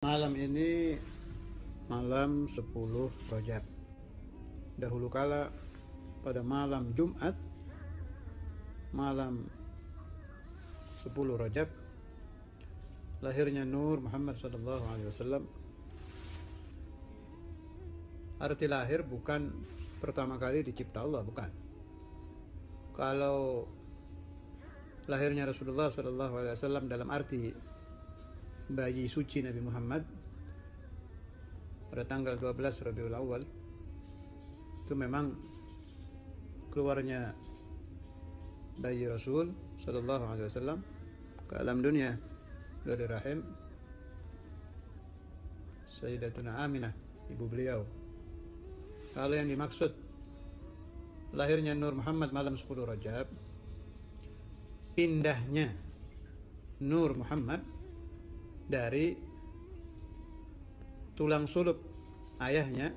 Malam ini malam 10 Rajab. Dahulu kala pada malam Jumat malam 10 Rajab lahirnya Nur Muhammad sallallahu alaihi wasallam. Arti lahir bukan pertama kali dicipta Allah, bukan. Kalau lahirnya Rasulullah sallallahu alaihi wasallam dalam arti bayi suci Nabi Muhammad pada tanggal 12 Rabiul Awal itu memang keluarnya bayi Rasul Sallallahu Alaihi Wasallam ke alam dunia. Dari rahim Sayyidatuna Aminah ibu beliau. Kalau yang dimaksud lahirnya Nur Muhammad malam 10 Rajab pindahnya Nur Muhammad dari tulang sulub ayahnya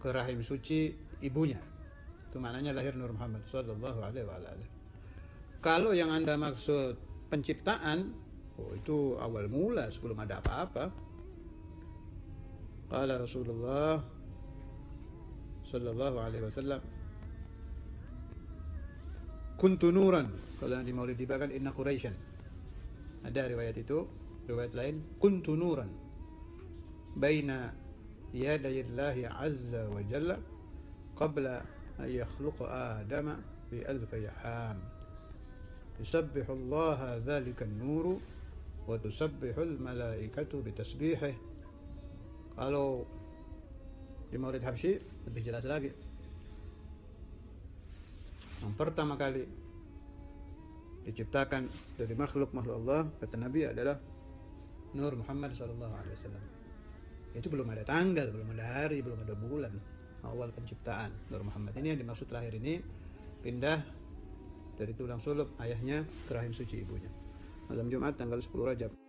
ke rahim suci ibunya. Itu maknanya lahir Nur Muhammad sallallahu alaihi wasallam. Kalau yang Anda maksud penciptaan, oh itu awal mula sebelum ada apa-apa. Qala Rasulullah sallallahu alaihi wasallam kuntu nuran kalau yang di Maulid dibakan inna Quraisyan ada riwayat itu, riwayat lain, kuntu nuran baina yadayillahi azza wa jalla qabla an yakhluqa adama bi alfi am. Dhalika an-nuru wa tusabbihu al-malaikatu bi tasbihih. Kalau di Maulid Habsyi lebih jelas lagi. Yang pertama kali diciptakan dari makhluk makhluk Allah. Kata Nabi adalah Nur Muhammad Sallallahu Alaihi Wasallam. Itu belum ada tanggal belum ada hari belum ada bulan awal penciptaan Nur Muhammad. Ini yang dimaksud terakhir ini pindah dari tulang sulub ayahnya ke rahim suci ibunya. Malam Jumat tanggal 10 Rajab